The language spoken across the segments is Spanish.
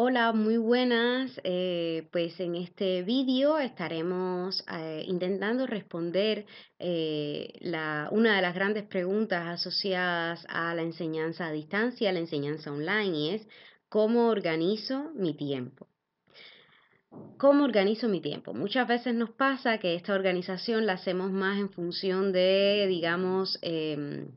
Hola, muy buenas. Eh, pues en este vídeo estaremos eh, intentando responder eh, la- una de las grandes preguntas asociadas a la enseñanza a distancia, la enseñanza online, y es ¿cómo organizo mi tiempo? ¿Cómo organizo mi tiempo? Muchas veces nos pasa que esta organización la hacemos más en función de, digamos, em,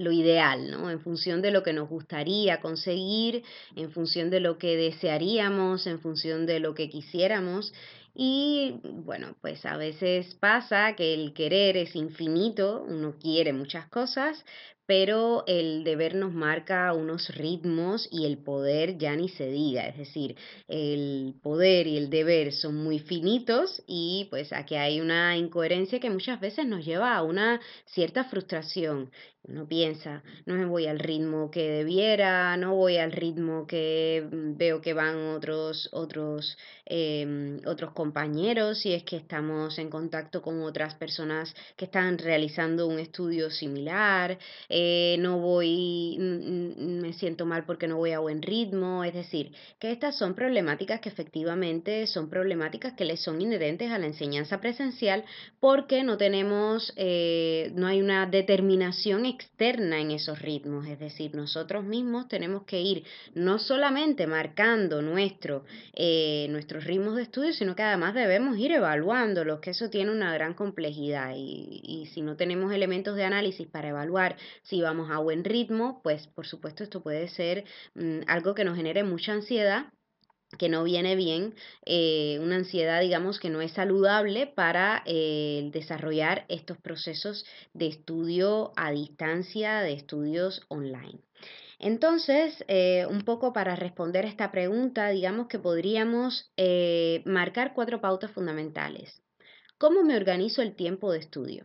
lo ideal, ¿no? En función de lo que nos gustaría conseguir, en función de lo que desearíamos, en función de lo que quisiéramos. Y bueno, pues a veces pasa que el querer es infinito, uno quiere muchas cosas, pero el deber nos marca unos ritmos y el poder ya ni se diga, es decir, el poder y el deber son muy finitos y pues aquí hay una incoherencia que muchas veces nos lleva a una cierta frustración. Uno piensa, no me voy al ritmo que debiera, no voy al ritmo que mm, veo que van otros, otros, em, otros compañeros, si es que estamos en contacto con otras personas que están realizando un estudio similar, eh, no voy, me siento mal porque no voy a buen ritmo, es decir, que estas son problemáticas que efectivamente son problemáticas que les son inherentes a la enseñanza presencial porque no tenemos, eh, no hay una determinación externa en esos ritmos, es decir, nosotros mismos tenemos que ir no solamente marcando nuestro, eh, nuestros ritmos de estudio, sino que además debemos ir evaluándolos, que eso tiene una gran complejidad. Y, y si no tenemos elementos de análisis para evaluar si vamos a buen ritmo, pues por supuesto esto puede ser mm, algo que nos genere mucha ansiedad que no viene bien, eh, una ansiedad, digamos, que no es saludable para eh, desarrollar estos procesos de estudio a distancia, de estudios online. Entonces, eh, un poco para responder esta pregunta, digamos que podríamos marcar cuatro pautas fundamentales. ¿Cómo me organizo el tiempo de estudio?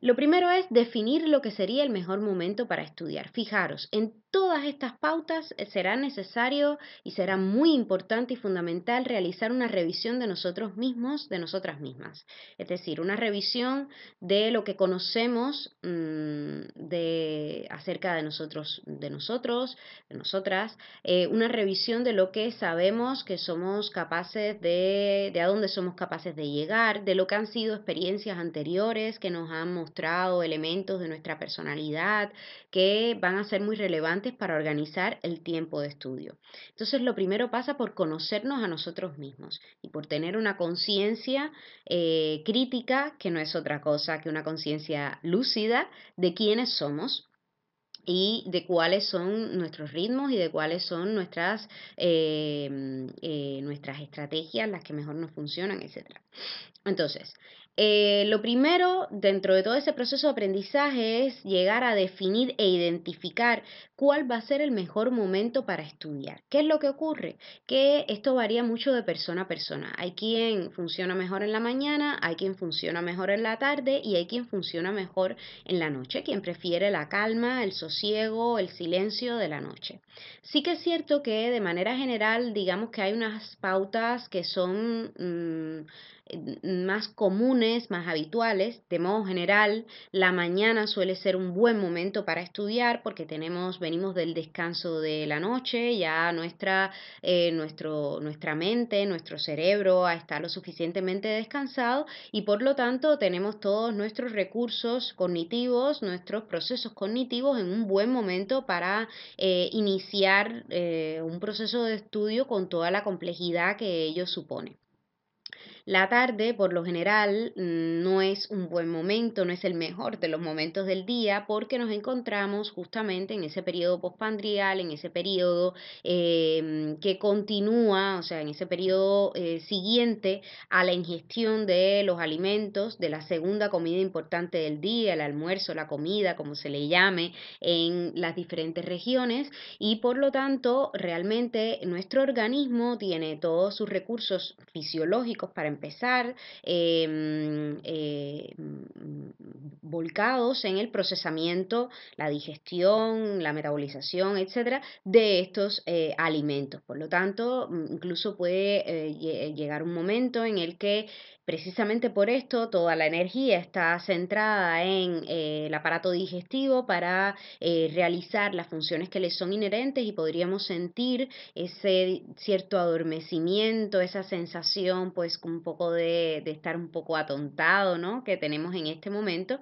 Lo primero es definir lo que sería el mejor momento para estudiar. Fijaros, en todas estas pautas eh, será necesario y será muy importante y fundamental realizar una revisión de nosotros mismos, de nosotras mismas. Es decir, una revisión de lo que conocemos mmm, de, acerca de nosotros, de nosotros, de nosotras, eh, una revisión de lo que sabemos que somos capaces de, de a dónde somos capaces de llegar, de lo que han sido experiencias anteriores que nos han mostrado elementos de nuestra personalidad que van a ser muy relevantes para organizar el tiempo de estudio. Entonces, lo primero pasa por conocernos a nosotros mismos y por tener una conciencia eh, crítica, que no es otra cosa que una conciencia lúcida de quiénes somos, y de cuáles son nuestros ritmos y de cuáles son nuestras, eh, eh, nuestras estrategias, las que mejor nos funcionan, etc. Entonces, eh, lo primero dentro de todo ese proceso de aprendizaje es llegar a definir e identificar cuál va a ser el mejor momento para estudiar. ¿Qué es lo que ocurre? Que esto varía mucho de persona a persona. Hay quien funciona mejor en la mañana, hay quien funciona mejor en la tarde y hay quien funciona mejor en la noche, quien prefiere la calma, el sosiego, el silencio de la noche. Sí que es cierto que de manera general, digamos que hay unas pautas que son... Mmm, más comunes, más habituales. De modo general, la mañana suele ser un buen momento para estudiar porque tenemos, venimos del descanso de la noche, ya nuestra, eh, nuestro, nuestra mente, nuestro cerebro está lo suficientemente descansado y por lo tanto tenemos todos nuestros recursos cognitivos, nuestros procesos cognitivos en un buen momento para eh, iniciar eh, un proceso de estudio con toda la complejidad que ello supone. La tarde, por lo general, mm, no es un buen momento, no es el mejor de los momentos del día porque nos encontramos justamente en ese periodo postpandrial, en ese periodo eh, que continúa, o sea, en ese periodo eh, siguiente a la ingestión de los alimentos, de la segunda comida importante del día, el almuerzo, la comida, como se le llame, en las diferentes regiones. Y por lo tanto realmente nuestro organismo tiene todos sus recursos fisiológicos para empezar, eh, eh, volcados en el procesamiento, la digestión, la metabolización, etcétera, de estos eh, alimentos. Por lo tanto, incluso puede eh, llegar un momento en el que precisamente por esto, toda la energía está centrada en eh, el aparato digestivo para eh, realizar las funciones que le son inherentes y podríamos sentir ese cierto adormecimiento, esa sensación pues un poco de, de estar un poco atontado, ¿no? Que tenemos en este momento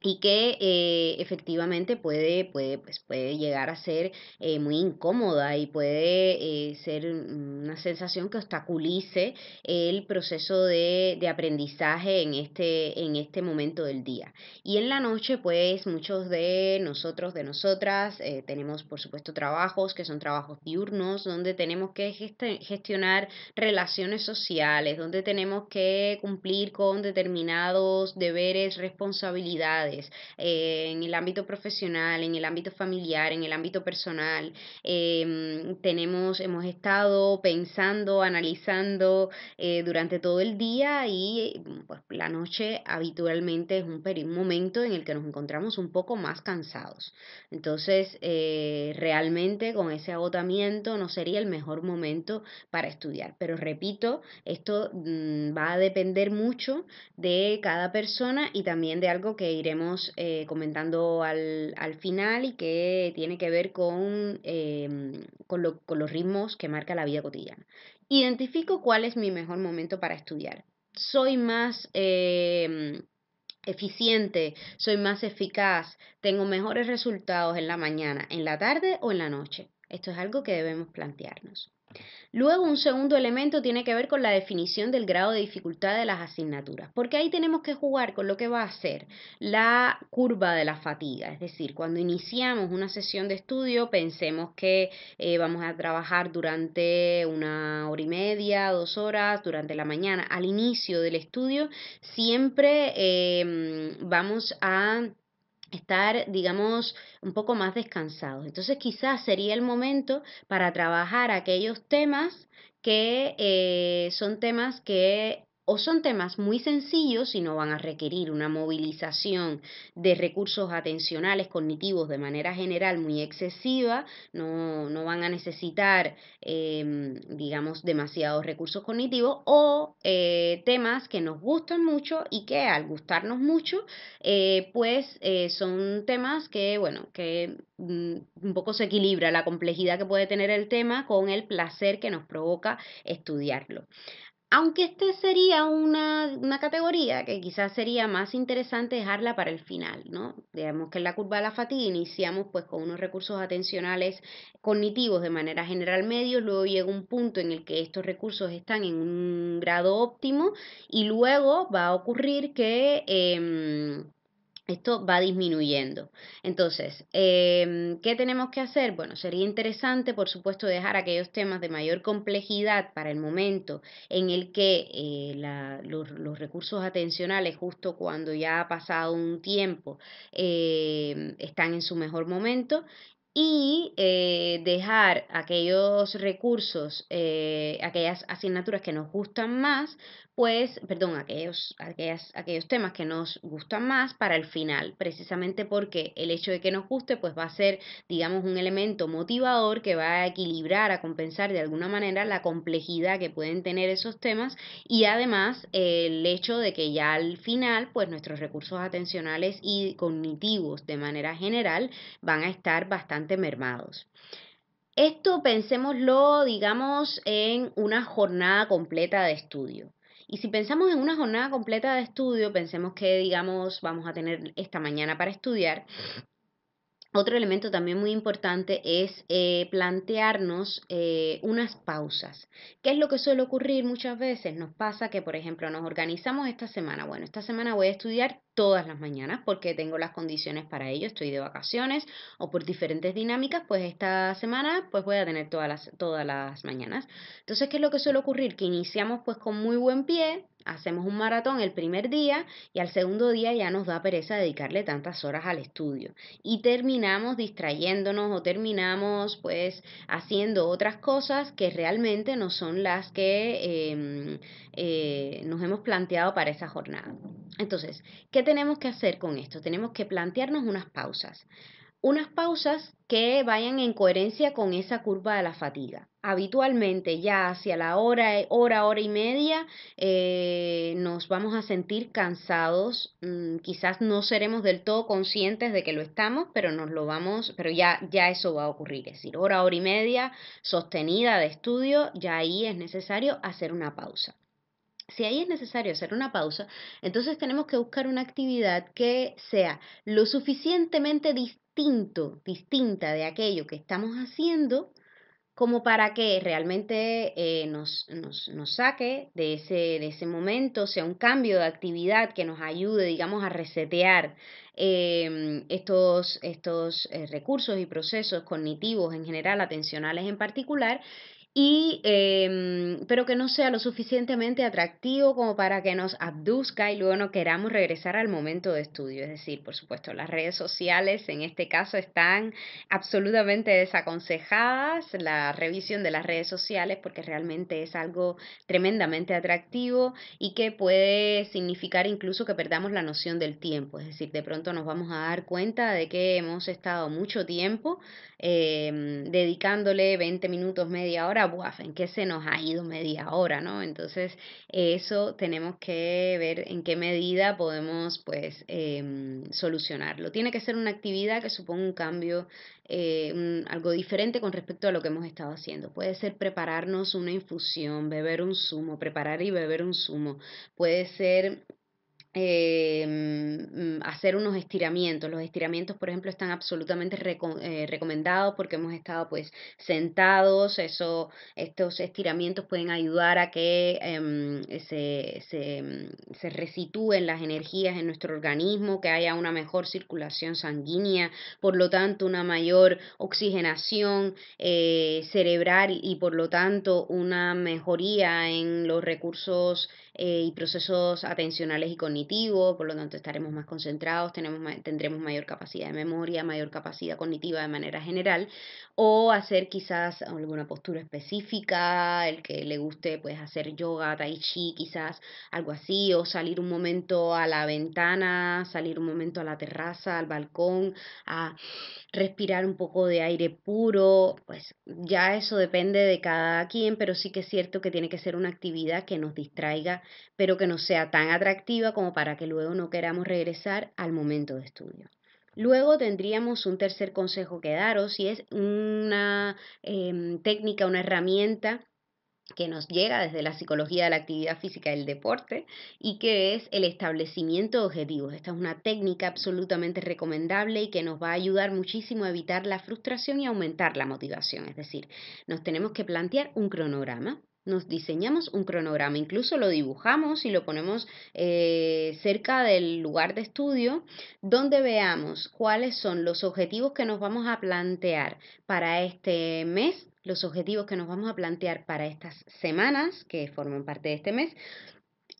y que eh, efectivamente puede, puede, pues puede llegar a ser eh, muy incómoda y puede eh, ser una sensación que obstaculice el proceso de, de, aprendizaje en este, en este momento del día. Y en la noche, pues muchos de nosotros, de nosotras, tenemos por supuesto trabajos que son trabajos diurnos, donde tenemos que gestionar relaciones sociales, donde tenemos que cumplir con determinados deberes, responsabilidades eh, en el ámbito profesional, en el ámbito familiar, en el ámbito personal. Em, tenemos, hemos estado pensando, analizando eh, durante todo el día y pues, la noche habitualmente es un, momento en el que nos encontramos un poco más cansados. Entonces, eh, realmente con ese agotamiento no sería el mejor momento para estudiar. Pero repito, esto mm, va a depender mucho de cada persona y también de algo que iremos eh, comentando al, al, final y que tiene que ver con, em, con, los ritmos que marca la vida cotidiana. Identifico cuál es mi mejor momento para estudiar. Soy más em, eficiente, soy más eficaz, tengo mejores resultados en la mañana, en la tarde o en la noche. Esto es algo que debemos plantearnos. Luego, un segundo elemento tiene que ver con la definición del grado de dificultad de las asignaturas, porque ahí tenemos que jugar con lo que va a ser la curva de la fatiga, es decir, cuando iniciamos una sesión de estudio, pensemos que eh, vamos a trabajar durante una hora y media, dos horas, durante la mañana, al inicio del estudio, siempre em, vamos a estar, digamos, un poco más descansados. Entonces quizás sería el momento para trabajar aquellos temas que eh, son temas que o son temas muy sencillos y no van a requerir una movilización de recursos atencionales cognitivos de manera general muy excesiva, no, no van a necesitar, em, digamos, demasiados recursos cognitivos, o eh, temas que nos gustan mucho y que al gustarnos mucho, eh, pues eh, son temas que, bueno, que mm, un poco se equilibra la complejidad que puede tener el tema con el placer que nos provoca estudiarlo. Aunque este sería una, una, categoría que quizás sería más interesante dejarla para el final, ¿no? Digamos que en la curva de la fatiga iniciamos pues con unos recursos atencionales cognitivos de manera general medios, luego llega un punto en el que estos recursos están en un grado óptimo y luego va a ocurrir que... Eh, esto va disminuyendo. Entonces, em, ¿qué tenemos que hacer? Bueno, sería interesante, por supuesto, dejar aquellos temas de mayor complejidad para el momento en el que eh, los, recursos atencionales, justo cuando ya ha pasado un tiempo, em, están en su mejor momento y eh, dejar aquellos recursos, eh, aquellas asignaturas que nos gustan más, pues, perdón, aquellos, aquellos temas que nos gustan más para el final, precisamente porque el hecho de que nos guste, pues va a ser, digamos, un elemento motivador que va a equilibrar, a compensar de alguna manera la complejidad que pueden tener esos temas y además el hecho de que ya al final, pues nuestros recursos atencionales y cognitivos de manera general van a estar bastante mermados. Esto pensémoslo, digamos, en una jornada completa de estudio. Y si pensamos en una jornada completa de estudio, pensemos que, digamos, vamos a tener esta mañana para estudiar. Otro elemento también muy importante es eh, plantearnos eh, unas pausas. ¿Qué es lo que suele ocurrir muchas veces? Nos pasa que, por ejemplo, nos organizamos esta semana. Bueno, esta semana voy a estudiar todas las mañanas porque tengo las condiciones para ello, estoy de vacaciones o por diferentes dinámicas, pues esta semana pues voy a tener todas las, todas las mañanas. Entonces, ¿qué es lo que suele ocurrir? Que iniciamos pues con muy buen pie, hacemos un maratón el primer día y al segundo día ya nos da pereza dedicarle tantas horas al estudio y terminamos distrayéndonos o terminamos pues haciendo otras cosas que realmente no son las que em, eh, nos hemos planteado para esa jornada. Entonces, ¿qué tenemos que hacer con esto? Tenemos que plantearnos unas pausas. unas pausas que vayan en coherencia con esa curva de la fatiga. Habitualmente ya hacia la hora, hora, hora y media eh, nos vamos a sentir cansados. Mm, quizás no seremos del todo conscientes de que lo estamos, pero nos lo vamos, pero ya, ya eso va a ocurrir. Es decir, hora, hora y media sostenida de estudio, ya ahí es necesario hacer una pausa. Si ahí es necesario hacer una pausa, entonces tenemos que buscar una actividad que sea lo suficientemente distinto, distinta de aquello que estamos haciendo, como para que realmente eh, nos, nos, nos, saque de ese, de ese momento, sea un cambio de actividad que nos ayude, digamos, a resetear eh, estos, estos eh, recursos y procesos cognitivos en general, atencionales en particular, y, em, pero que no sea lo suficientemente atractivo como para que nos abduzca y luego no queramos regresar al momento de estudio. Es decir, por supuesto, las redes sociales en este caso están absolutamente desaconsejadas, la revisión de las redes sociales, porque realmente es algo tremendamente atractivo y que puede significar incluso que perdamos la noción del tiempo. Es decir, de pronto nos vamos a dar cuenta de que hemos estado mucho tiempo eh, dedicándole 20 minutos, media hora, ¿en qué se nos ha ido media hora, no? Entonces, eso tenemos que ver en qué medida podemos, pues, eh, solucionarlo. Tiene que ser una actividad que suponga un cambio, eh, algo diferente con respecto a lo que hemos estado haciendo. Puede ser prepararnos una infusión, beber un zumo, preparar y beber un zumo. Puede ser eh, hacer unos estiramientos. Los estiramientos, por ejemplo, están absolutamente eh, recomendados porque hemos estado pues sentados. Eso, estos estiramientos pueden ayudar a que em, se, se, se resitúen las energías en nuestro organismo, que haya una mejor circulación sanguínea, por lo tanto una mayor oxigenación eh, cerebral y por lo tanto una mejoría en los recursos y procesos atencionales y cognitivos, por lo tanto estaremos más concentrados, tenemos, tendremos mayor capacidad de memoria, mayor capacidad cognitiva de manera general, o hacer quizás alguna postura específica, el que le guste pues hacer yoga, tai chi, quizás algo así, o salir un momento a la ventana, salir un momento a la terraza, al balcón, a respirar un poco de aire puro, pues ya eso depende de cada quien, pero sí que es cierto que tiene que ser una actividad que nos distraiga, pero que no sea tan atractiva como para que luego no queramos regresar al momento de estudio. Luego tendríamos un tercer consejo que daros y es una em, técnica, una herramienta que nos llega desde la psicología de la actividad física y el deporte y que es el establecimiento de objetivos. Esta es una técnica absolutamente recomendable y que nos va a ayudar muchísimo a evitar la frustración y aumentar la motivación. Es decir, nos tenemos que plantear un cronograma. Nos diseñamos un cronograma, incluso lo dibujamos y lo ponemos eh, cerca del lugar de estudio, donde veamos cuáles son los objetivos que nos vamos a plantear para este mes los objetivos que nos vamos a plantear para estas semanas que forman parte de este mes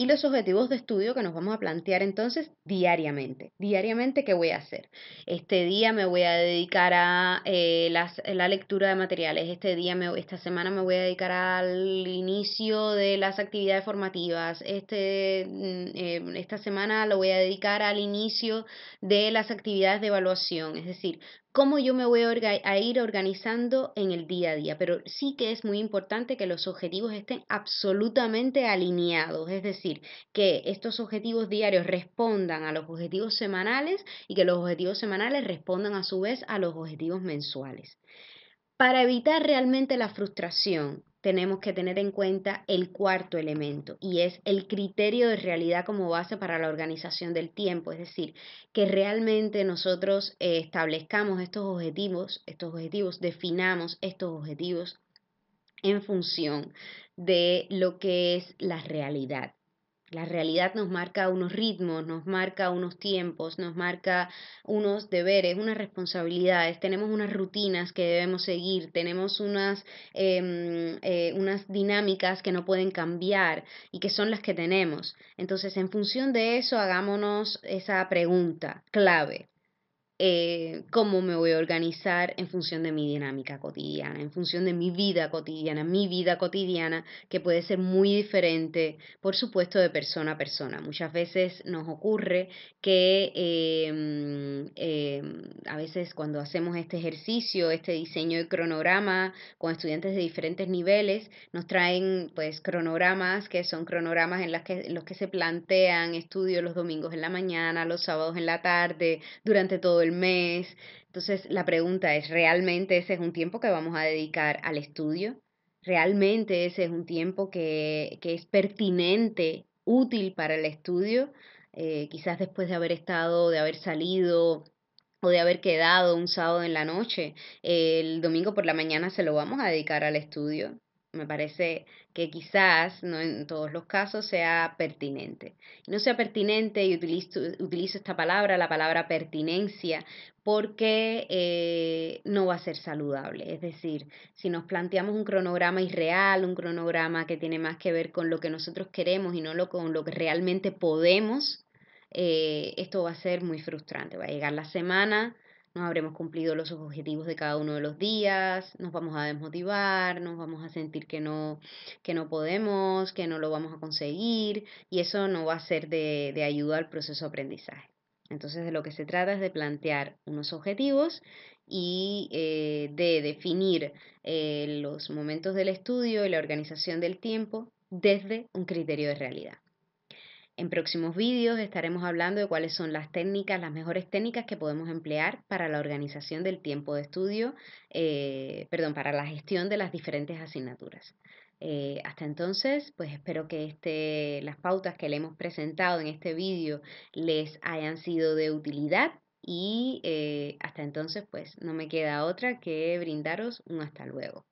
y los objetivos de estudio que nos vamos a plantear entonces diariamente. Diariamente, ¿qué voy a hacer? Este día me voy a dedicar a eh, la lectura de materiales, este día, esta semana me voy a dedicar al inicio de las actividades formativas, este, mm, eh, esta semana lo voy a dedicar al inicio de las actividades de evaluación. Es decir, cómo yo me voy a, ir organizando en el día a día, pero sí que es muy importante que los objetivos estén absolutamente alineados, es decir, que estos objetivos diarios respondan a los objetivos semanales y que los objetivos semanales respondan a su vez a los objetivos mensuales. Para evitar realmente la frustración, tenemos que tener en cuenta el cuarto elemento y es el criterio de realidad como base para la organización del tiempo, es decir, que realmente nosotros eh, establezcamos estos objetivos, estos objetivos, definamos estos objetivos en función de lo que es la realidad. La realidad nos marca unos ritmos, nos marca unos tiempos, nos marca unos deberes, unas responsabilidades, tenemos unas rutinas que debemos seguir, tenemos unas, em, eh, unas dinámicas que no pueden cambiar y que son las que tenemos. Entonces, en función de eso, hagámonos esa pregunta clave. Eh, cómo me voy a organizar en función de mi dinámica cotidiana, en función de mi vida cotidiana, mi vida cotidiana que puede ser muy diferente, por supuesto, de persona a persona. Muchas veces nos ocurre que em, em, a veces cuando hacemos este ejercicio, este diseño de cronograma con estudiantes de diferentes niveles, nos traen pues cronogramas que son cronogramas en, que, en los que se plantean estudios los domingos en la mañana, los sábados en la tarde, durante todo el mes. Entonces, la pregunta es, ¿realmente ese es un tiempo que vamos a dedicar al estudio? ¿Realmente ese es un tiempo que, que es pertinente, útil para el estudio? Eh, quizás después de haber estado, de haber salido o de haber quedado un sábado en la noche, el domingo por la mañana se lo vamos a dedicar al estudio. Me parece que quizás, no en todos los casos, sea pertinente. No sea pertinente, y utilizo, utilizo esta palabra, la palabra pertinencia, porque eh, no va a ser saludable. Es decir, si nos planteamos un cronograma irreal, un cronograma que tiene más que ver con lo que nosotros queremos y no lo, con lo que realmente podemos, eh, esto va a ser muy frustrante. Va a llegar la semana no habremos cumplido los objetivos de cada uno de los días, nos vamos a desmotivar, nos vamos a sentir que no, que no podemos, que no lo vamos a conseguir y eso no va a ser de, de ayuda al proceso de aprendizaje. Entonces de lo que se trata es de plantear unos objetivos y eh, de definir eh, los momentos del estudio y la organización del tiempo desde un criterio de realidad. En próximos vídeos estaremos hablando de cuáles son las técnicas, las mejores técnicas que podemos emplear para la organización del tiempo de estudio, eh, perdón, para la gestión de las diferentes asignaturas. Eh, hasta entonces, pues espero que este, las pautas que le hemos presentado en este vídeo les hayan sido de utilidad y eh, hasta entonces, pues no me queda otra que brindaros un hasta luego.